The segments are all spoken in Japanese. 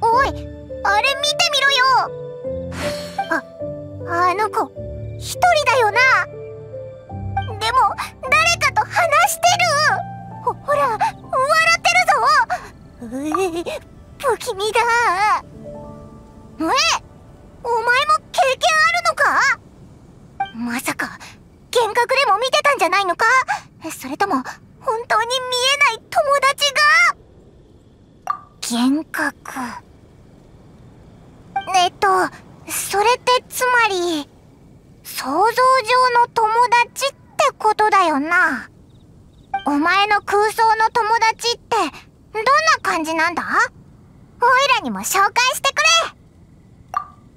おいあれ見てみろよ。ああの子一人だよな。でも誰かと話してる。ほほら笑ってるぞ。うえ不気味だ。えお前も経験あるのか？まさか幻覚でも見てたんじゃないのか？それとも本当に見えない友達が幻覚。えっとそれってつまり想像上の友達ってことだよな。お前の空想の友達ってどんな感じなんだ？おいらにも紹介してくれ。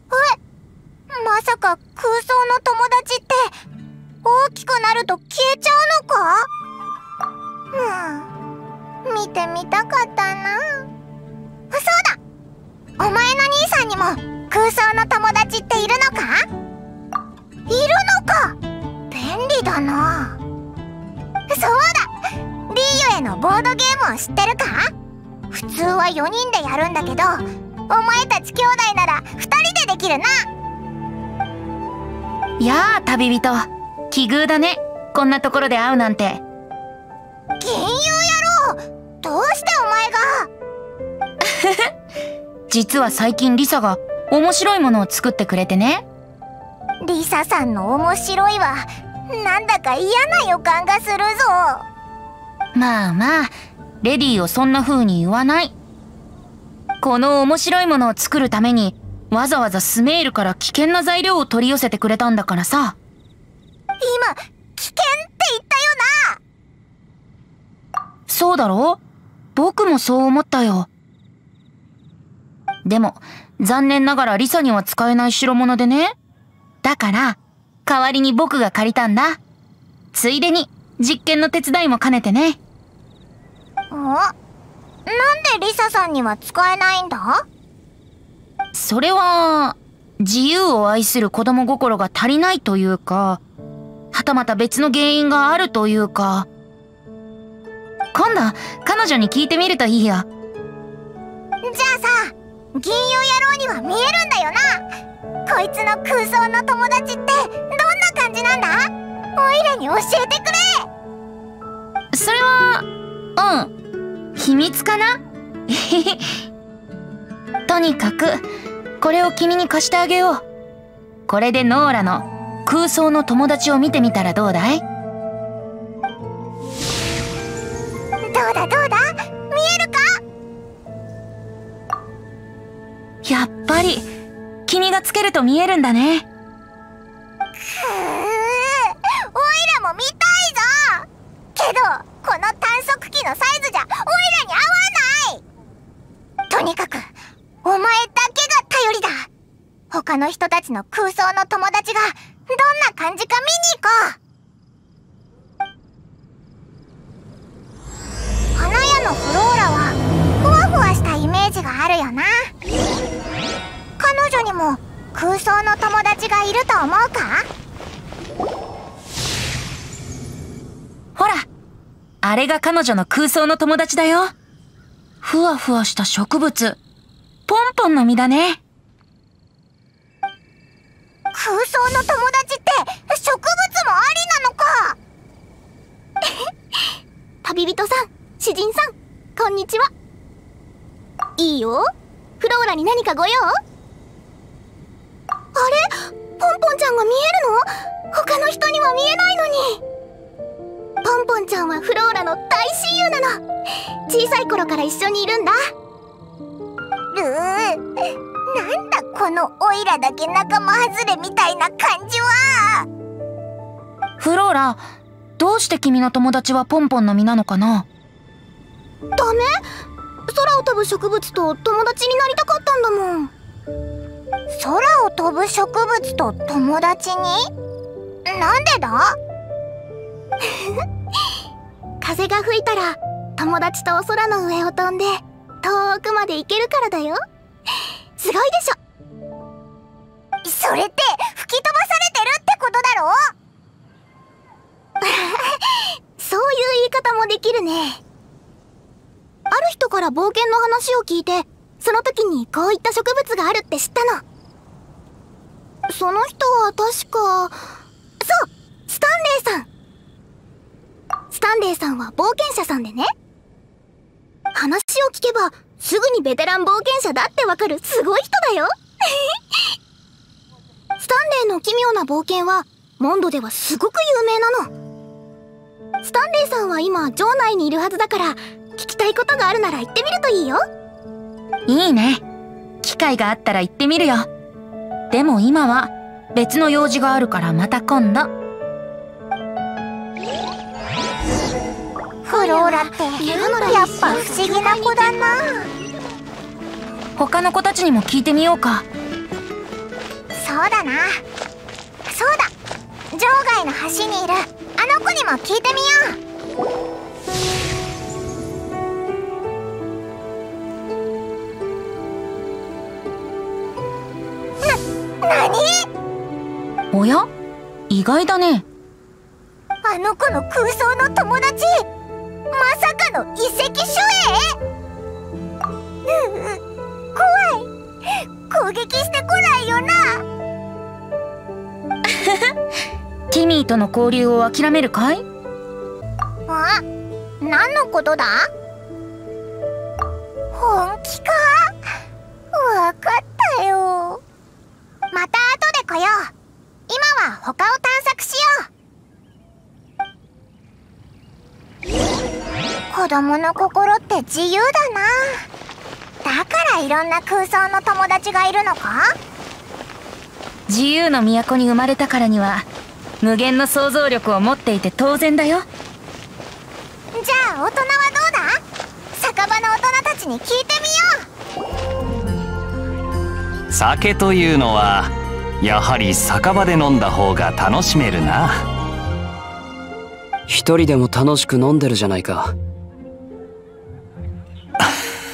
えまさか空想の友達って大きくなると消えちゃうのか？う見てみたかったな。そうだ。お前の兄さんにも空想の友達っているのか？いるのか？便利だな。そうだ。リーユへのボードゲームを知ってるか？普通は4人でやるんだけどお前たち兄弟なら2人でできるな。やあ旅人。奇遇だね。こんなところで会うなんて。金融野郎どうしてお前が？実は最近リサが面白いものを作ってくれてね。リサさんの面白いはなんだか嫌な予感がするぞ。まあまあレディーをそんな風に言わない。この面白いものを作るためにわざわざスメールから危険な材料を取り寄せてくれたんだからさ。今危険って言っそうだろ？僕もそう思ったよ。でも残念ながらリサには使えない代物でね。だから代わりに僕が借りたんだ。ついでに実験の手伝いも兼ねてね。おなんでリサさんには使えないんだ？それは自由を愛する子供心が足りないというかはたまた別の原因があるというか今度彼女に聞いてみるといいよ。じゃあさ銀融野郎には見えるんだよな。こいつの空想の友達ってどんな感じなんだ？オイラに教えてくれ。それはうん。秘密かな？とにかくこれを君に貸してあげよう。これでノーラの空想の友達を見てみたらどうだい？やっぱり君がつけると見えるんだね。くーおいらも見たいぞ。けどこの探測機のサイズじゃおいらに合わない。とにかくお前だけが頼りだ。他の人たちの空想の友達がどんな感じか見に行こう。花屋のフローラはふわふわしたイメージがあるよな。彼女にも空想の友達がいると思うか？ほらあれが彼女の空想の友達だよ。ふわふわした植物。ポンポンの実だね。空想の友達って植物もありなのか？旅人さん詩人さんこんにちはいいよ。フローラに何かご用？あれ？ポンポンちゃんが見えるの？他の人には見えないのに。ポンポンちゃんはフローラの大親友なの。小さい頃から一緒にいるんだ。ルーなんだこのオイラだけ仲間外れみたいな感じは。フローラどうして君の友達はポンポンの実なのかな？ダメ？空を飛ぶ植物と友達になりたかったんだもん。空を飛ぶ植物と友達に？なんでだ？風が吹いたら友達とお空の上を飛んで遠くまで行けるからだよ。すごいでしょ。それって吹き飛ばされてるってことだろ？そういう言い方もできるね。冒険の話を聞いてその時にこういった植物があるって知ったの。その人は確かそうスタンレーさん。スタンレーさんは冒険者さんでね。話を聞けばすぐにベテラン冒険者だってわかるすごい人だよ。スタンレーの奇妙な冒険はモンドではすごく有名なの。スタンレーさんは今城内にいるはずだから聞きたいことがあるなら行ってみるといいよ。いいね。機会があったら行ってみるよ。でも今は別の用事があるからまた今度。フローラってやっぱ不思議な子だな。他の子たちにも聞いてみようか。そうだな。そうだ。場外の橋にいるあの子にも聞いてみよう何？おや？意外だね。あの子の空想の友達。まさかの遺跡守衛うう怖い。攻撃してこないよな。ティミーとの交流を諦めるかい？あ何のことだ？本気か？わかっまた後で来よう。今は他を探索しよう。子供の心って自由だな。だからいろんな空想の友達がいるのか？自由の都に生まれたからには無限の想像力を持っていて当然だよ。じゃあ大人はどうだ？酒場の大人たちに聞いてみよう酒というのはやはり酒場で飲んだ方が楽しめるな。一人でも楽しく飲んでるじゃないか。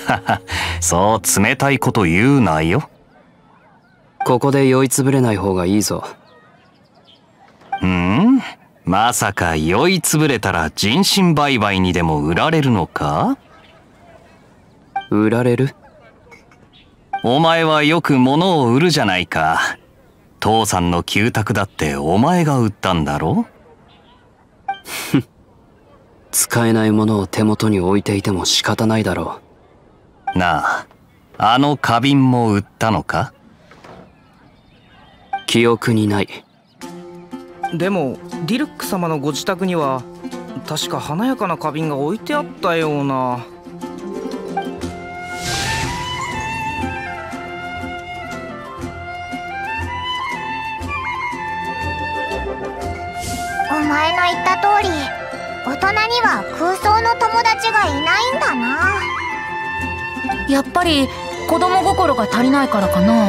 そう冷たいこと言うなよ。ここで酔いつぶれない方がいいぞ。ん？まさか酔いつぶれたら人身売買にでも売られるのか？売られる？お前はよく物を売るじゃないか。父さんの旧宅だってお前が売ったんだろ？使えないものを手元に置いていても仕方ないだろなああの花瓶も売ったのか？う記憶にない。でもディルック様のご自宅には確か華やかな花瓶が置いてあったような前の言った通り大人には空想の友達がいないんだな。やっぱり子供心が足りないからかな。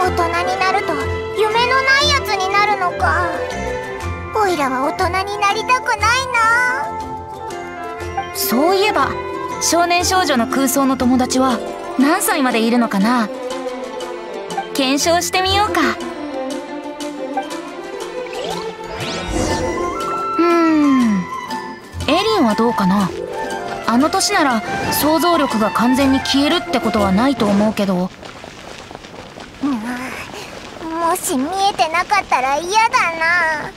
大人になると夢のないやつになるのか。オイラは大人になりたくないな。そういえば少年少女の空想の友達は何歳までいるのかな。検証してみようかンはどうかな？あの年なら想像力が完全に消えるってことはないと思うけど。うん。もし見えてなかったら嫌だな。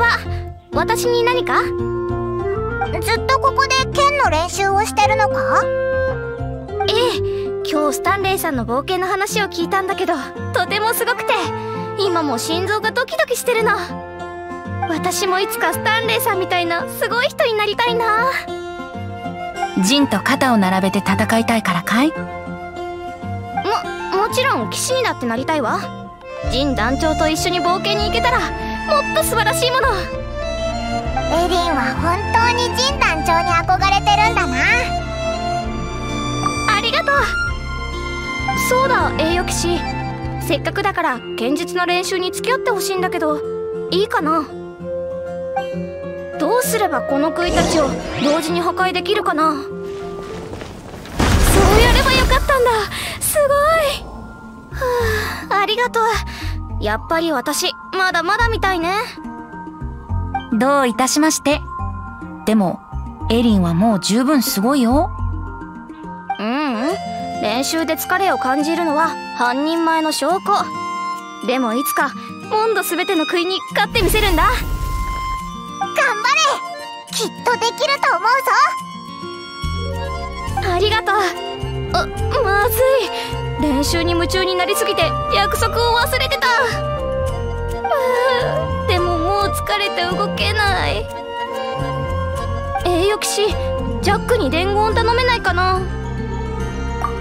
は私に何か？ずっとここで剣の練習をしてるのか？ええ今日スタンレーさんの冒険の話を聞いたんだけどとてもすごくて今も心臓がドキドキしてるの。私もいつかスタンレーさんみたいなすごい人になりたいな。ジンと肩を並べて戦いたいからかい？ももちろん騎士になってなりたいわ。ジン団長と一緒に冒険に行けたらもっと素晴らしいもの。エリンは本当にジン団長に憧れてるんだな。がとう。そうだ栄誉騎士。せっかくだから剣術の練習に付き合ってほしいんだけどいいかな？どうすればこの杭たちを同時に破壊できるかな？そうやればよかったんだ。すごい。はあありがとう。やっぱり私まだまだみたいね。どういたしまして。でもエリンはもう十分すごいよ。ううん。練習で疲れを感じるのは半人前の証拠。でもいつかモンド全ての杭に勝ってみせるんだ。頑張れ。きっとできると思うぞ。ありがとう。あまずい。練習に夢中になりすぎて約束を忘れてたでももう疲れて動けない。栄誉騎士ジャックに伝言頼めないかな？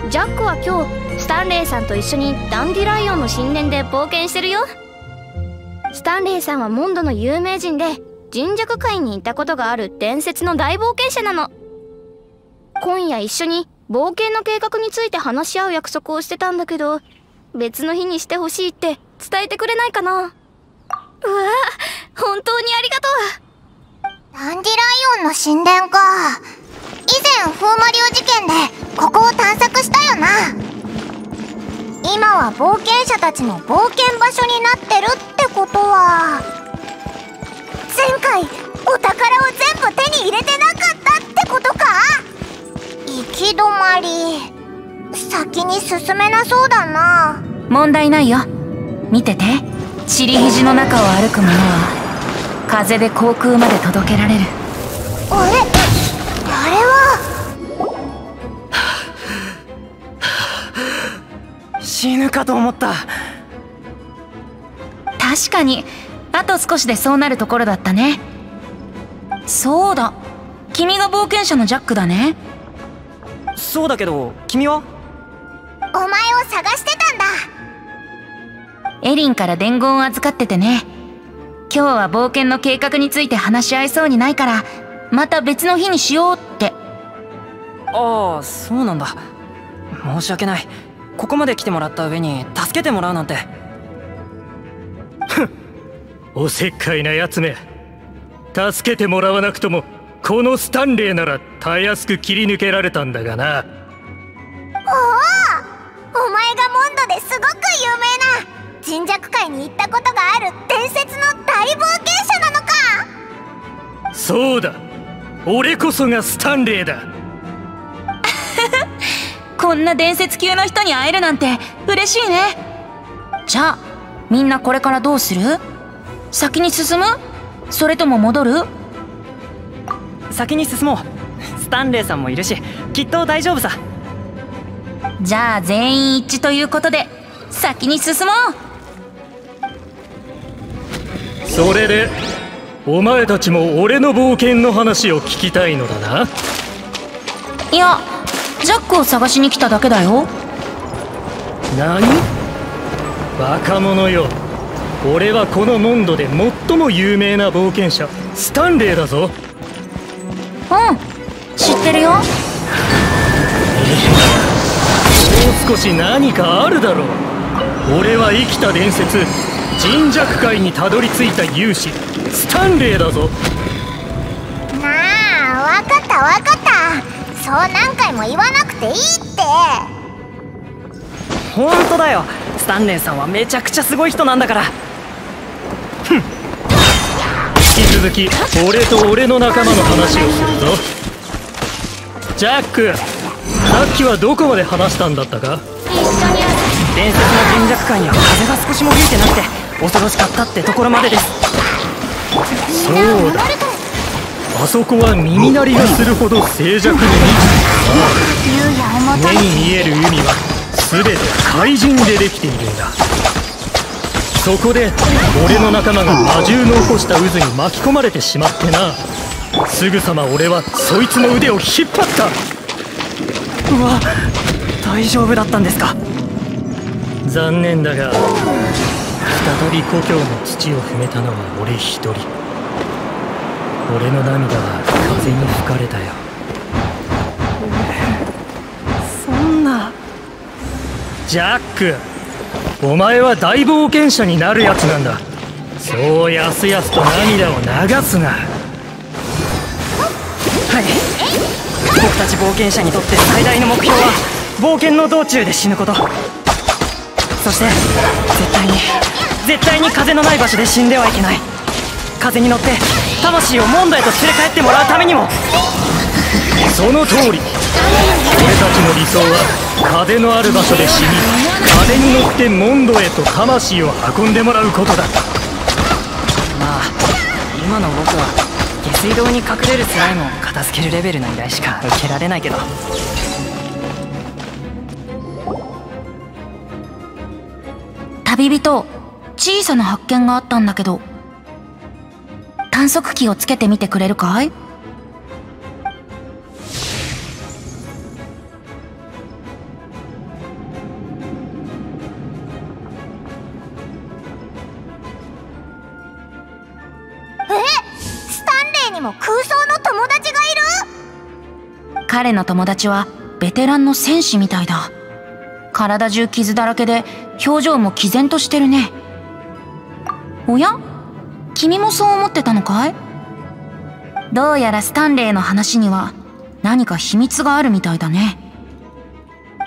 ジャックは今日スタンレーさんと一緒にダンディライオンの神殿で冒険してるよ。スタンレーさんはモンドの有名人で神弱界に行ったことがある伝説の大冒険者なの。今夜一緒に冒険の計画について話し合う約束をしてたんだけど別の日にしてほしいって伝えてくれないかな？わ本当にありがとう。ダンディライオンの神殿か。以前風魔流事件でここを探索したよな。今は冒険者たちの冒険場所になってるってことは。前回お宝を全部手に入れてなかったってことか。行き止まり。先に進めなそうだな。問題ないよ。見てて。尻肘の中を歩く者は風で航空まで届けられる。あれ？あれは？死ぬかと思った。確かにあと少しでそうなるところだったね。そうだ。君が冒険者のジャックだね。そうだけど君は？お前を探してたんだエリンから伝言を預かっててね。今日は冒険の計画について話し合いそうにないからまた別の日にしようって。ああそうなんだ。申し訳ない。ここまで来てもらった上に助けてもらうなんて。おせっかいなやつめ。助けてもらわなくともこのスタンレーならたやすく切り抜けられたんだがな。おおお前がモンドですごく有名な神弱界に行ったことがある伝説の大冒険者なのか。そうだ。俺こそがスタンレーだ。こんな伝説級の人に会えるなんて嬉しいね。じゃあみんなこれからどうする？先に進む？それとも戻る？先に進もう。スタンレーさんもいるしきっと大丈夫さ。じゃあ全員一致ということで先に進もうそれでお前たちも俺の冒険の話を聞きたいのだな。いやジャックを探しに来ただけだよ。何？若者よ。俺はこのモンドで最も有名な冒険者スタンレーだぞ。うん知ってるよ。もう少し何かあるだろう。俺は生きた伝説神弱界にたどり着いた勇士スタンレーだぞ。なあわかったわかった。そう何回も言わなくていいって。本当だよ。スタンレーさんはめちゃくちゃすごい人なんだから。引き続き俺と俺の仲間の話をするぞ。ジャックさっきはどこまで話したんだったか？一緒に伝説の神弱界には風が少しも吹いてなくて恐ろしかったってところまでです。そうだ。あそこは耳鳴りがするほど静寂に満ちている目に見える海は全て怪人でできているんだ。そこで俺の仲間が魔獣の起こした渦に巻き込まれてしまってな。すぐさま俺はそいつの腕を引っ張った。うわ大丈夫だったんですか。残念だが再び故郷の土を踏めたのは俺一人。俺の涙は風に吹かれたよ。そんな。ジャックお前は大冒険者になるやつなんだ。そうやすやすと涙を流すな。はい。僕たち冒険者にとって最大の目標は冒険の道中で死ぬこと。そして絶対に絶対に風のない場所で死んではいけない。風に乗って魂をモンドへと連れ帰ってもらうためにも。その通り。俺たちの理想は風のある場所で死に風に乗ってモンドへと魂を運んでもらうことだ。まあ今の僕は下水道に隠れるスライムを片付けるレベルの依頼しか受けられないけど。旅人小さな発見があったんだけど観測器をつけてみてくれるかい？え？スタンレーにも空想の友達がいる？彼の友達はベテランの戦士みたいだ。体中傷だらけで表情も毅然としてるねおや？君もそう思ってたのかい？どうやらスタンレーの話には何か秘密があるみたいだね。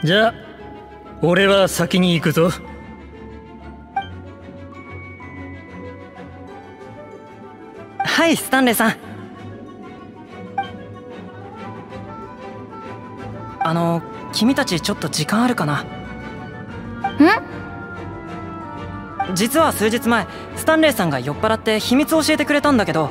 じゃあ俺は先に行くぞ。はいスタンレーさん。あの君たちちょっと時間あるかな？ん？実は数日前スタンレーさんが酔っ払って秘密を教えてくれたんだけど。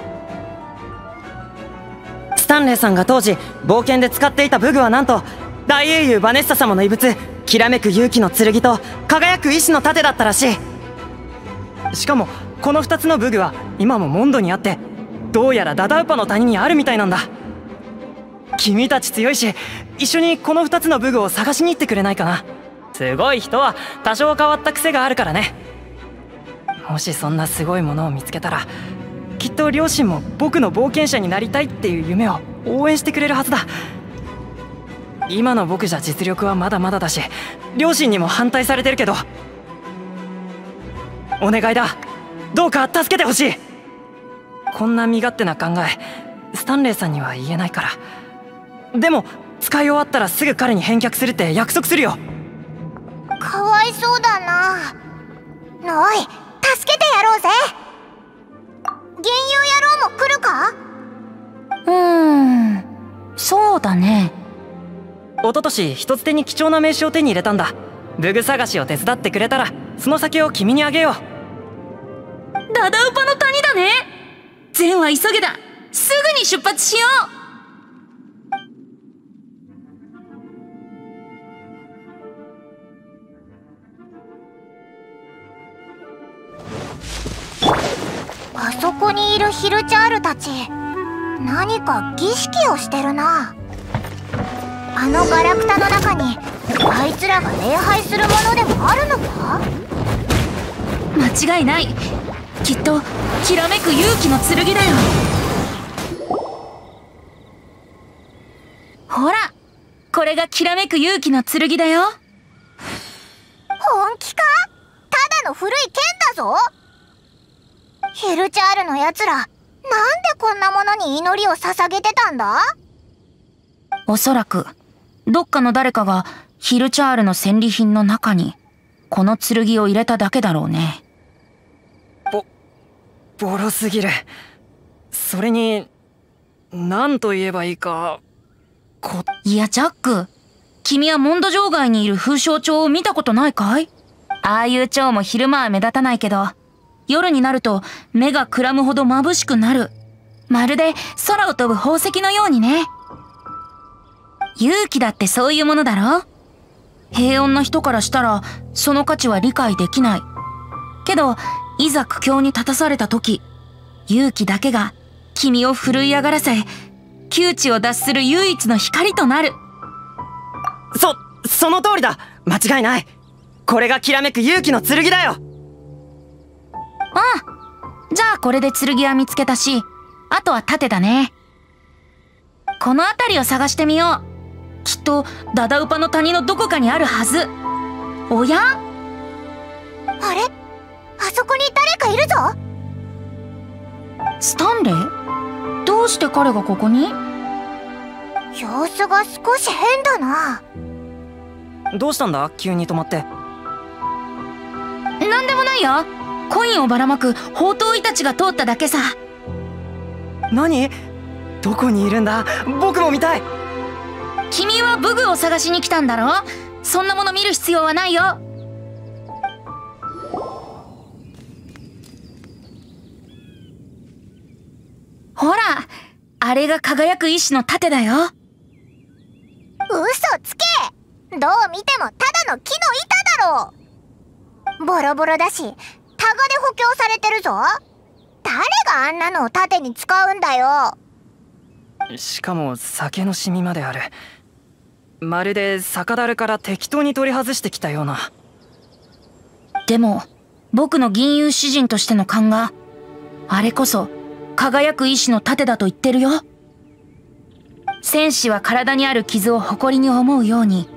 スタンレーさんが当時冒険で使っていた武具はなんと大英雄バネッサ様の遺物きらめく勇気の剣と輝く意志の盾だったらしい。しかもこの2つの武具は今もモンドにあってどうやらダダウパの谷にあるみたいなんだ。君たち強いし一緒にこの2つの武具を探しに行ってくれないかな。すごい人は多少変わった癖があるからね。もしそんなすごいものを見つけたらきっと両親も僕の冒険者になりたいっていう夢を応援してくれるはずだ。今の僕じゃ実力はまだまだだし両親にも反対されてるけど。お願いだ。どうか助けてほしい。こんな身勝手な考えスタンレーさんには言えないから。でも使い終わったらすぐ彼に返却するって約束するよ。かわいそうだな。おい。助けてやろうぜ。幻遊野郎も来るか？うーん。そうだね。一昨年人捨てに貴重な名刺を手に入れたんだ。ブグ探しを手伝ってくれたらその先を君にあげよう。ダダウパの谷だね。善は急げだ。すぐに出発しようあそこにいるヒルチャールたち何か儀式をしてるな。あのガラクタの中にあいつらが礼拝するものでもあるのか？間違いない。きっときらめく勇気の剣だよ。ほらこれがきらめく勇気の剣だよ。本気か？ただの古い剣だぞヒルチャールのやつらなんでこんなものに祈りを捧げてたんだ？おそらくどっかの誰かがヒルチャールの戦利品の中にこの剣を入れただけだろうね。ボロすぎる。それに何と言えばいいかこいやジャック君はモンド城外にいる風象帳を見たことないかい？ああいう蝶も昼間は目立たないけど夜になると目がくらむほど眩しくなる。まるで空を飛ぶ宝石のようにね。勇気だってそういうものだろ？平穏な人からしたらその価値は理解できない。けどいざ苦境に立たされた時勇気だけが君を奮い上がらせ窮地を脱する唯一の光となる。そその通りだ。間違いない。これがきらめく勇気の剣だよ。ああじゃあこれで剣は見つけたしあとは盾だね。この辺りを探してみよう。きっとダダウパの谷のどこかにあるはず。おや？あれ？あそこに誰かいるぞ？スタンレー？どうして彼がここに？様子が少し変だな。どうしたんだ？急に止まって。なんでもないよコインをばらまく宝刀医たちが通っただけさ。何？どこにいるんだ？僕も見たい。君はブグを探しに来たんだろ？そんなもの見る必要はないよ。ほらあれが輝く石の盾だよ。嘘つけ！どう見てもただの木の板だろボロボロだしタガで補強されてるぞ。誰があんなのを盾に使うんだよ。しかも酒のシミまである。まるで酒樽から適当に取り外してきたような。でも僕の銀融詩人としての勘があれこそ輝く石の盾だと言ってるよ。戦士は体にある傷を誇りに思うように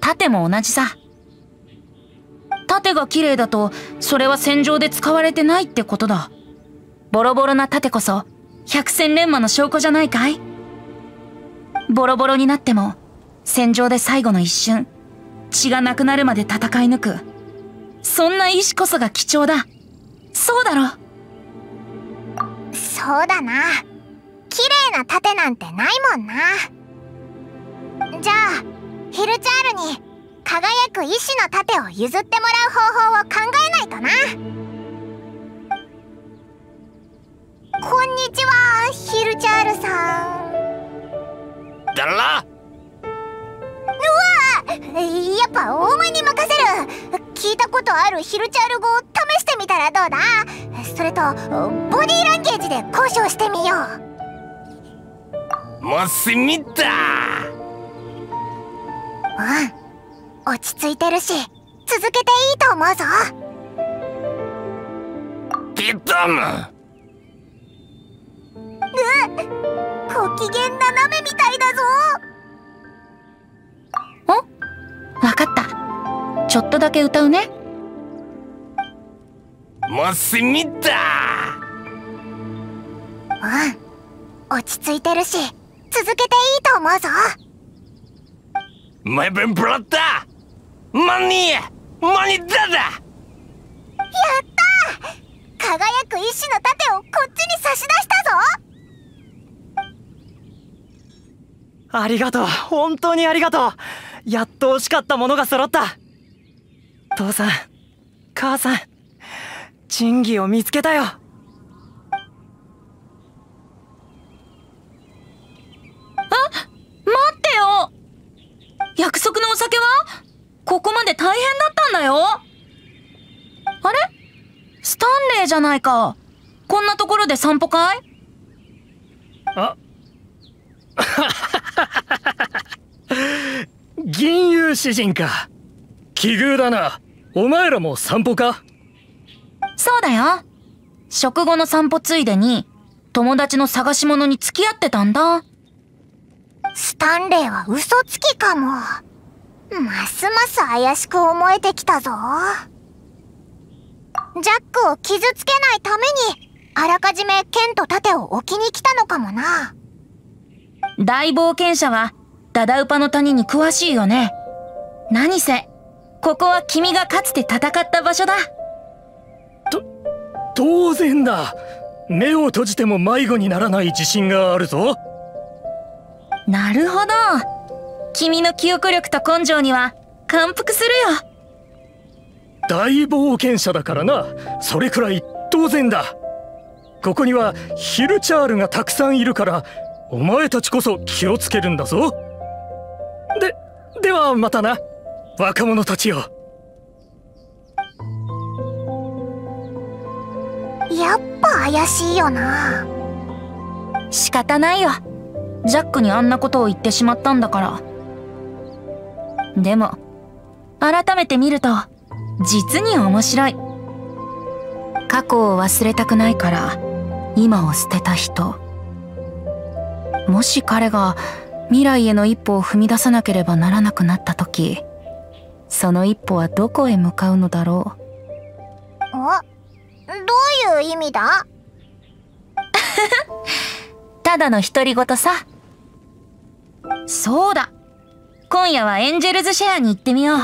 盾も同じさ盾が綺麗だとそれは戦場で使われてないってことだ。ボロボロな盾こそ百戦錬磨の証拠じゃないかい？ボロボロになっても戦場で最後の一瞬血がなくなるまで戦い抜く。そんな意志こそが貴重だ。そうだろそうだな。綺麗な盾なんてないもんな。じゃあヒルチャールに輝く石の盾を譲ってもらう方法を考えないとな。こんにちはヒルチャールさん。だ？らうわやっぱお前に任せる。聞いたことあるヒルチャール語を試してみたらどうだ？それとボディーランゲージで交渉してみよう。もしみたうん落ち着いてるし続けていいと思うぞ。ピトムご機嫌斜めみたいだぞ。わかった。ちょっとだけ歌うね。もしみたうん。落ち着いてるし続けていいと思うぞ。My ben brata Money Money だだ。やった輝く石の盾をこっちに差し出したぞ。ありがとう。本当にありがとう。やっと惜しかったものが揃った。父さん母さん珍義を見つけたよ。待ってよ。約束のお酒は？ここまで大変だったんだよ。あれ？スタンレーじゃないか。こんなところで散歩かい？あ。銀融詩人か。奇遇だな。お前らも散歩か？そうだよ。食後の散歩ついでに友達の探し物に付き合ってたんだ。スタンレーは嘘つきかもますます怪しく思えてきたぞ。ジャックを傷つけないためにあらかじめ剣と盾を置きに来たのかもな。大冒険者はダダウパの谷に詳しいよね。何せここは君がかつて戦った場所だ。当然だ。目を閉じても迷子にならない自信があるぞ。なるほど君の記憶力と根性には感服するよ。大冒険者だからな。それくらい当然だ。ここにはヒルチャールがたくさんいるからお前たちこそ気をつけるんだぞ。でではまたな。若者たちよやっぱ怪しいよな。仕方ないよ。ジャックにあんなことを言ってしまったんだからでも改めて見ると実に面白い。過去を忘れたくないから今を捨てた人。もし彼が未来への一歩を踏み出さなければならなくなった時その一歩はどこへ向かうのだろう。どういう意味だ？ただの独り言さ。そうだ今夜はエンジェルズシェアに行ってみよう。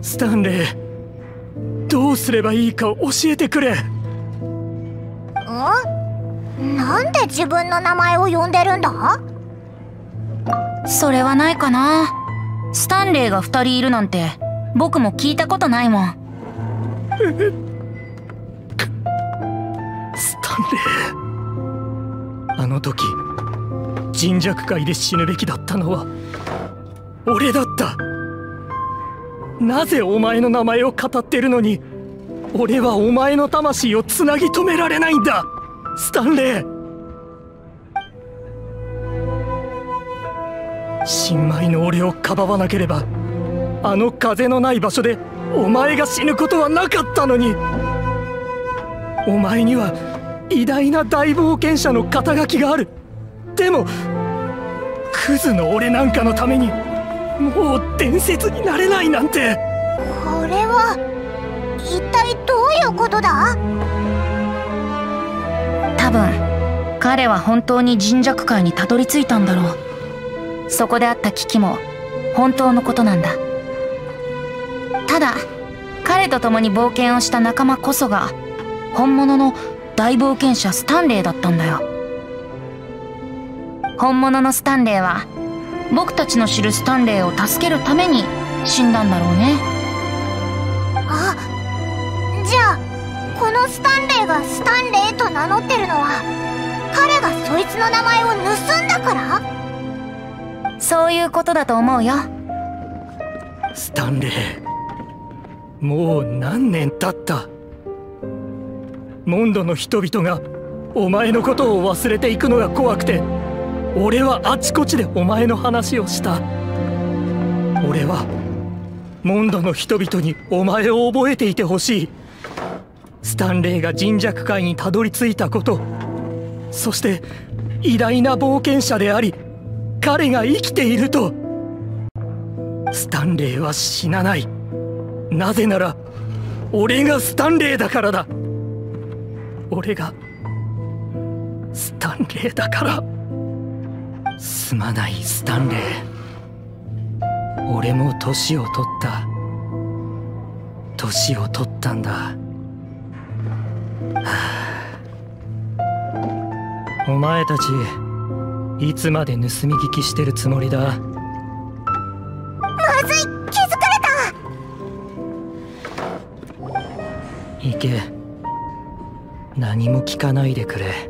スタンレーどうすればいいか教えてくれ。ん？なんで自分の名前を呼んでるんだ？それはないかな。スタンレーが2人いるなんて僕も聞いたことないもん あの時人弱界で死ぬべきだったのは俺だった。なぜお前の名前を語ってるのに俺はお前の魂をつなぎ止められないんだスタンレー。新米の俺をかばわなければあの風のない場所でお前が死ぬことはなかったのにお前には偉大な大冒険者の肩書きがある。でもクズの俺なんかのためにもう伝説になれないなんて。これは一体どういうことだ？多分彼は本当に人弱界にたどり着いたんだろう。そこであった危機も本当のことなんだ。ただ彼と共に冒険をした仲間こそが本物の大冒険者スタンレーだったんだよ。本物のスタンレーは僕たちの知るスタンレーを助けるために死んだんだろうね。あじゃあこのスタンレーがスタンレーと名乗ってるのは彼がそいつの名前を盗んだから？そういうことだと思うよ。スタンレーもう何年経った？モンドの人々がお前のことを忘れていくのが怖くて俺はあちこちでお前の話をした。俺はモンドの人々にお前を覚えていてほしい。スタンレーが人弱界にたどり着いたことそして偉大な冒険者であり彼が生きていると。スタンレーは死なない。なぜなら俺がスタンレーだからだ。俺がスタンレーだから。すまないスタンレー。俺も年を取った。年を取ったんだ、はあ、お前たちいつまで盗み聞きしてるつもりだ？まずい。気づかれた。行け何も聞かないでくれ。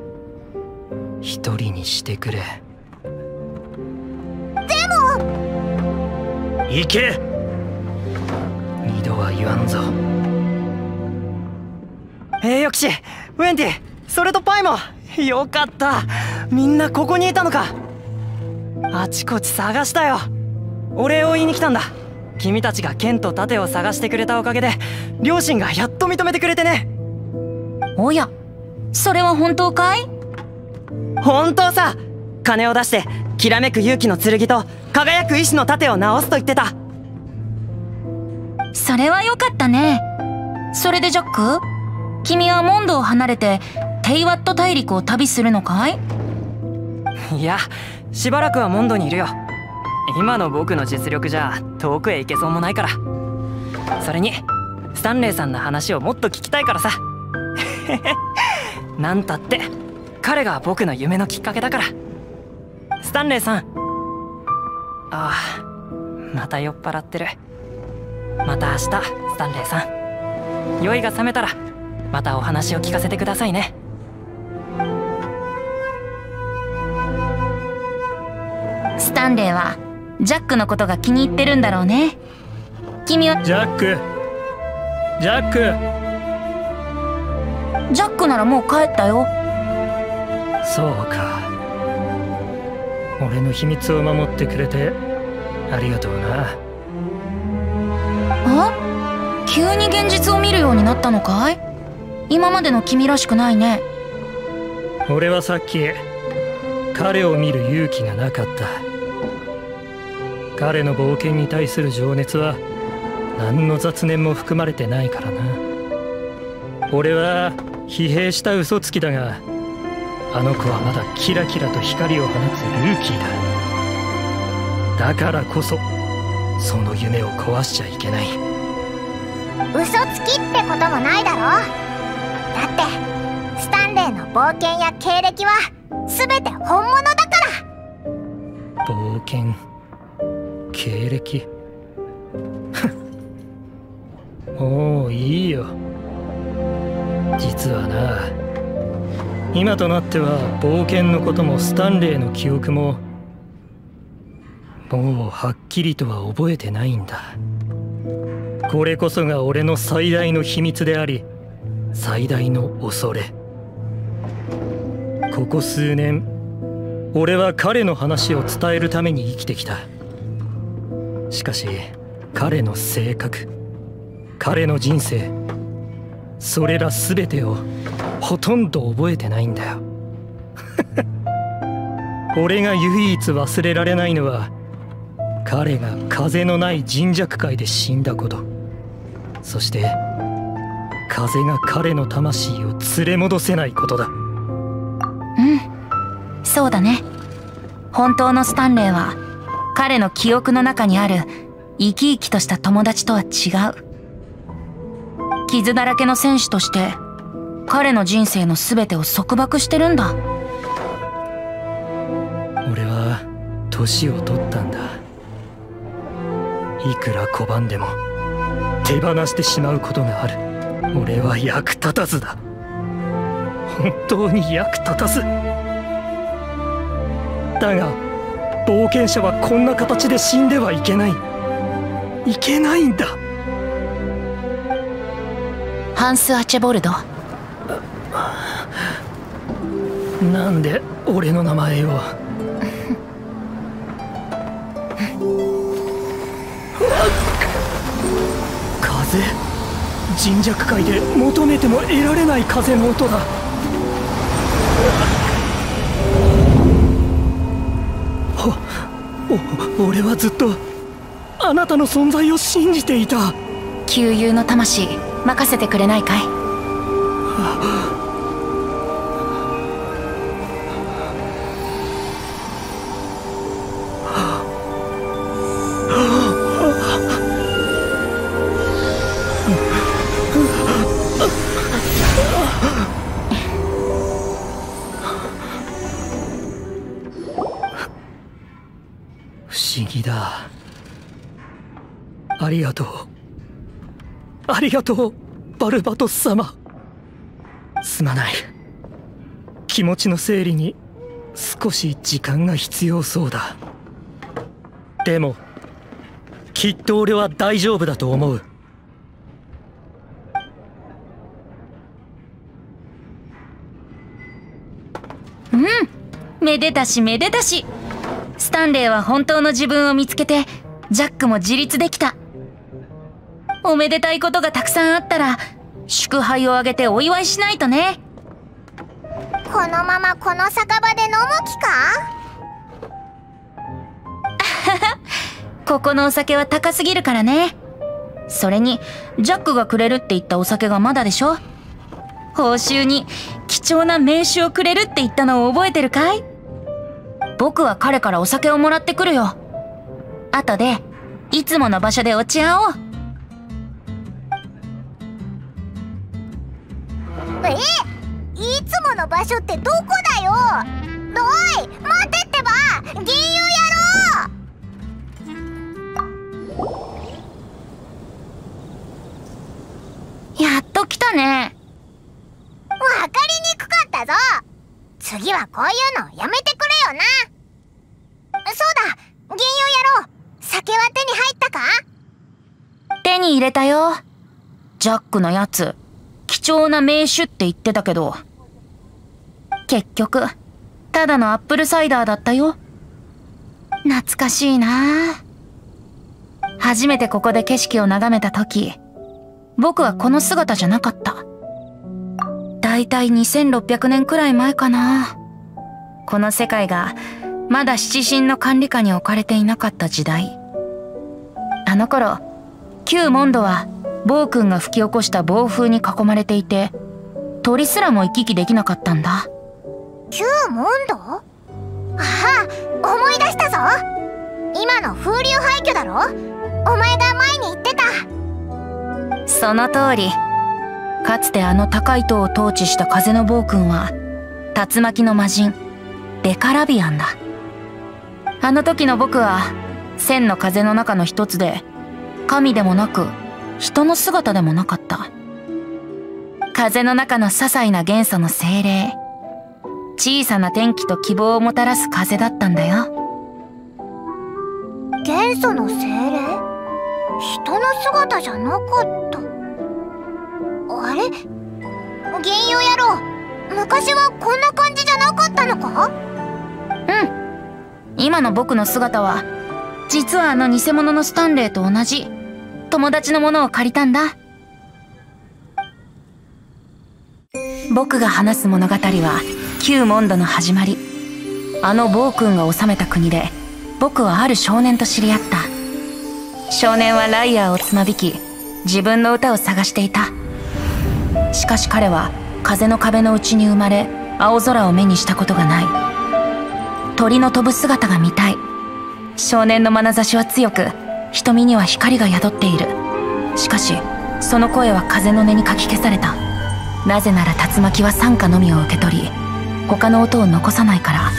一人にしてくれ。でも！行け！二度は言わんぞ。えー、よくしウェンディそれとパイも。よかった。みんなここにいたのか。あちこち探したよ。お礼を言いに来たんだ。君たちが剣と盾を探してくれたおかげで両親がやっと認めてくれてねおやそれは本当かい？本当さ。金を出してきらめく勇気の剣と輝く意志の盾を直すと言ってた。それはよかったね。それでジャック君はモンドを離れてテイワット大陸を旅するのかい？いやしばらくはモンドにいるよ。今の僕の実力じゃ遠くへ行けそうもないから。それにスタンレーさんの話をもっと聞きたいからさ なんたって彼が僕の夢のきっかけだから。スタンレーさん。ああまた酔っ払ってる。また明日スタンレーさん。酔いが覚めたらまたお話を聞かせてくださいね。スタンレーはジャックのことが気に入ってるんだろうね。君はジャック。ジャックジャックならもう帰ったよ。そうか。俺の秘密を守ってくれてありがとうな。あ？急に現実を見るようになったのかい？今までの君らしくないね。俺はさっき彼を見る勇気がなかった。彼の冒険に対する情熱は何の雑念も含まれてないからな。俺は疲弊した嘘つきだがあの子はまだキラキラと光を放つルーキーだ。だからこそその夢を壊しちゃいけない。嘘つきってこともないだろ。だってスタンレーの冒険や経歴は全て本物だから。冒険？経歴？もういいよ実はな。今となっては冒険のこともスタンレーの記憶ももうはっきりとは覚えてないんだ。これこそが俺の最大の秘密であり最大の恐れ。ここ数年俺は彼の話を伝えるために生きてきた。しかし彼の性格彼の人生それら全てをほとんど覚えてないんだよ。俺が唯一忘れられないのは彼が風のない神弱界で死んだこと。そして風が彼の魂を連れ戻せないことだ。うん。そうだね。本当のスタンレーは彼の記憶の中にある生き生きとした友達とは違う。傷だらけの戦士として彼の人生の全てを束縛してるんだ。俺は年を取ったんだ。いくら拒んでも手放してしまうことがある。俺は役立たずだ。本当に役立たず。だが冒険者はこんな形で死んではいけない。いけないんだ。ハンス・アチェボルド。なんで俺の名前を？風？神弱界で求めても得られない風の音だ。お俺はずっとあなたの存在を信じていた。旧友の魂任せてくれないかい？不思議だ。ありがとう。ありがとうバルバトス様。すまない。気持ちの整理に少し時間が必要そうだ。でもきっと俺は大丈夫だと思う。うん。めでたしめでたし。スタンレーは本当の自分を見つけてジャックも自立できた。おめでたいことがたくさんあったら祝杯をあげてお祝いしないとね。このままこの酒場で飲む気か？ここのお酒は高すぎるからね。それにジャックがくれるって言ったお酒がまだでしょ？報酬に貴重な名刺をくれるって言ったのを覚えてるかい？僕は彼からお酒をもらってくるよ。後でいつもの場所で落ち合えいつもの場所ってどこだよ？おい待てってば！銀融やっと来たね。野郎わかりにくかったぞ。次はこういうのやめてくれよな。そうだ吟遊野郎、酒は手に入ったか？手に入れたよ。ジャックのやつ。貴重な銘酒って言ってたけど結局ただのアップルサイダーだったよ懐かしいな初めてここで景色を眺めた時僕はこの姿じゃなかっただいたい2600年くらい前かな。この世界がまだ七神の管理下に置かれていなかった時代。あの頃、旧モンドは暴君が吹き起こした暴風に囲まれていて、鳥すらも行き来できなかったんだ。旧モンドああ、思い出したぞ今の風流廃墟だろ？お前が前に言ってたその通り。かつてあの高い塔を統治した風の暴君は、竜巻の魔人、デカラビアンだ。あの時の僕は、千の風の中の一つで、神でもなく、人の姿でもなかった。風の中の些細な元素の精霊。小さな天気と希望をもたらす風だったんだよ。元素の精霊？人の姿じゃなかったあれ？原油野郎昔はこんな感じじゃなかったのか？うん今の僕の姿は実はあの偽物のスタンレーと同じ友達のものを借りたんだ。僕が話す物語は旧モンドの始まり。あの暴君が治めた国で僕はある少年と知り合った。少年はライアーをつまびき自分の歌を探していた。しかし彼は風の壁の内に生まれ青空を目にしたことがない。鳥の飛ぶ姿が見たい。少年の眼差しは強く瞳には光が宿っている。しかしその声は風の音にかき消された。なぜなら竜巻は傘下のみを受け取り他の音を残さないから。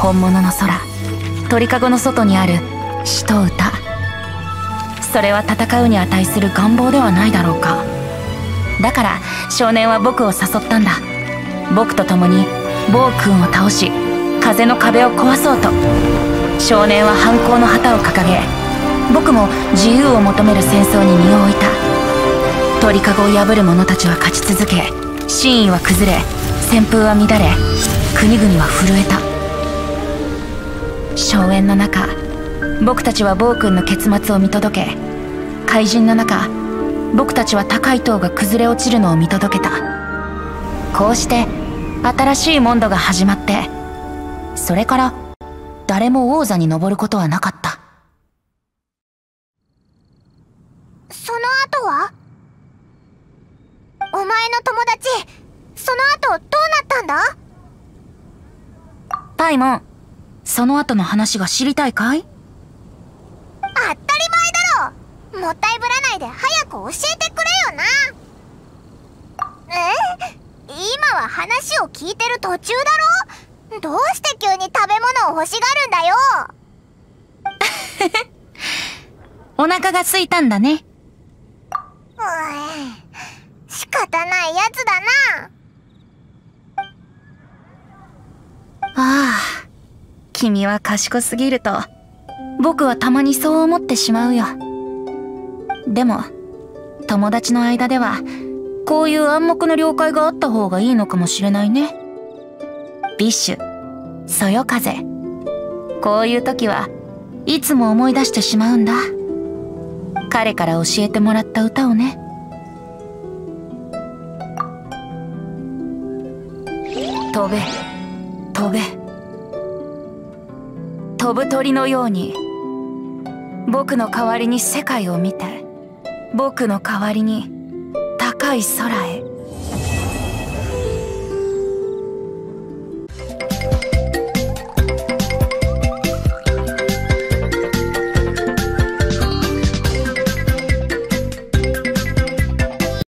本物の空鳥かごの外にある詩と歌。それは戦うに値する願望ではないだろうか。だから少年は僕を誘ったんだ。僕と共に暴君を倒し風の壁を壊そうと。少年は反抗の旗を掲げ僕も自由を求める戦争に身を置いた。鳥かごを破る者たちは勝ち続け真意は崩れ旋風は乱れ国々は震えた。荘園の中僕たちは暴君の結末を見届け怪人の中僕たちは高い塔が崩れ落ちるのを見届けた。こうして新しいモンドが始まってそれから誰も王座に登ることはなかったその後はお前の友達。その後どうなったんだ？パイモンその後の話が知りたいかい？当たり前だろ。もったいぶらないで早く教えてくれよな。え？今は話を聞いてる途中だろ？どうして急に食べ物を欲しがるんだよ。お腹が空いたんだね。うん仕方ないやつだな。ああ君は賢すぎると僕はたまにそう思ってしまうよ。でも友達の間ではこういう暗黙の了解があった方がいいのかもしれないね。ビッシュそよ風。こういう時はいつも思い出してしまうんだ。彼から教えてもらった歌をね。飛べ。飛べ。飛ぶ鳥のように僕の代わりに世界を見て僕の代わりに高い空へ。